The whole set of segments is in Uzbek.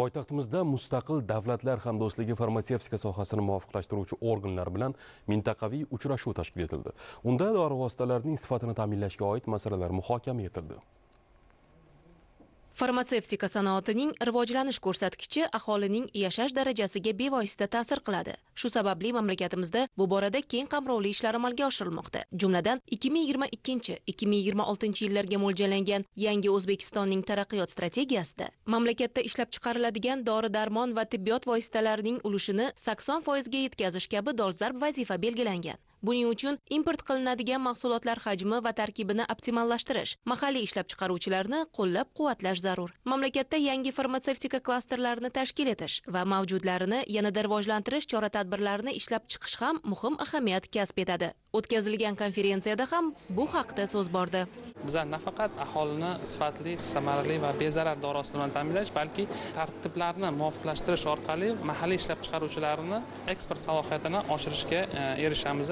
poytaxtimizda mustaqil davlatlar hamdo'stligi farmatsevtika sohasini muvofiqlashtiruvchi organlar bilan mintaqaviy uchrashuv tashkil etildi. Unda dori vositalarining sifatini ta'minlashga oid masalalar muhokama etildi. Farmatsevtika sanoatining rivojlanish ko'rsatkichi aholining yashash darajasiga bevosita ta'sir qiladi. Shu sababli mamlakatimizda bu borada keng qamrovli ishlar amalga oshirilmoqda. Jumladan 2022-2026 yillarga mo'ljallangan yangi o'zbekistonning taraqqiyot strategiyasida mamlakatda ishlab chiqariladigan dori darmon va tibbiyot vositalarining ulushini 80 foizga yetkazish kabi dolzarb vazifa belgilangan. Buning uchun import qilinadigan mahsulotlar hajmi va tarkibini optimallashtirish. Mahalliy ishlab chiqaruvchilarni qo'llab quvvatlash zarur. Mamlakatda yangi farmatsevtika klasterlarini tashkil etish va mavjudlarini yanada rivojlantirish chora tadbirlarini ishlab chiqish ham muhim ahamiyat kasb etadi. O'tkazilgan konferensiyada ham bu haqda so'z bordi. Bizlar nafaqat aholini sifatli samarali va bezarar dori bilan ta'minlash balki tartiblarni muvofiqlashtirish orqali mahalliy ishlab chiqaruvchilarni eksport salohiyatini oshirishga e, erishamiz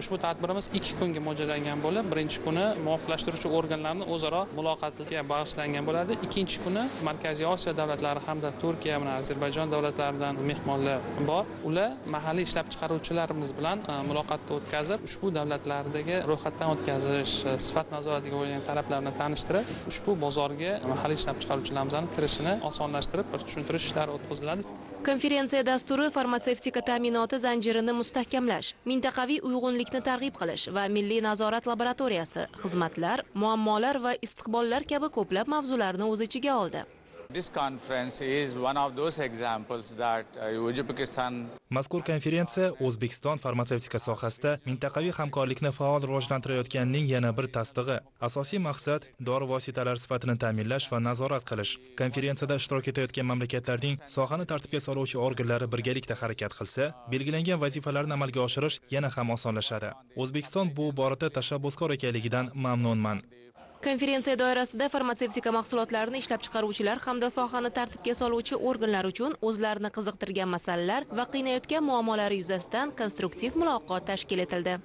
ushbu tadbirimiz ikki kunga mo'ljallangan bo'lib birinchi kuni muvofiqlashtiruvchi organlarni o'zaro muloqotiga bag'ishlangan bo'ladi. Ikkinchi kuni markaziy osiyo davlatlari hamda turkiya bilan ozarbayjon davlatlaridan mehmonlar bor. Ular mahalliy ishlab chiqaruvchilarimiz bilan e, muloqotni o'tkazib ushbu davlatlardagi ro'yxatdan o'tkazish e, sifat nazoratiga bo'lgan talablarni tanishtirib ushbu bozorga mahalliy ishlab chiqaruvchilarimizni kirishini osonlashtirib bir tushuntirish ishlari o'tkaziladi. Konferensiya dasturi farmatsevtika ta'minoti zanjirini mustahkamlash mintaqaviy uyg'unlikni targ'ib qilish va milliy nazorat laboratoriyasi xizmatlar muammolar va istiqbollar kabi ko'plab mavzularni o'z ichiga oldi. This conference is one of those examples that uh, Uzbekistan Mazkur konferensiya O'zbekiston farmatsevtika sohasida mintaqaviy hamkorlikni faol rivojlantirayotganining yana bir tasdig'i. Asosiy maqsad dori vositalari sifatini ta'minlash va nazorat qilish. Konferensiyada ishtirok etayotgan mamlakatlarning sohani tartibga soluvchi organlari birgalikda harakat qilsa, belgilangan vazifalarni amalga oshirish yana ham osonlashadi. O'zbekiston bu borada tashabbuskor ekanligidan mamnunman. Konferensiya doirasida farmatsevtika mahsulotlarini ishlab chiqaruvchilar hamda sohani tartibga soluvchi organlar uchun o'zlarini qiziqtirgan masalalar va qiynayotgan muammolari yuzasidan konstruktiv muloqot tashkil etildi.